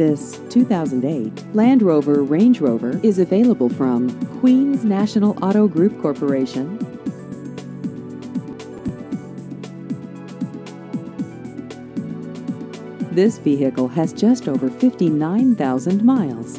This 2008 Land Rover Range Rover is available from Queens National Auto Group Corporation. This vehicle has just over 59,000 miles.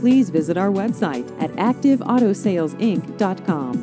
Please visit our website at activeautosalesinc.com.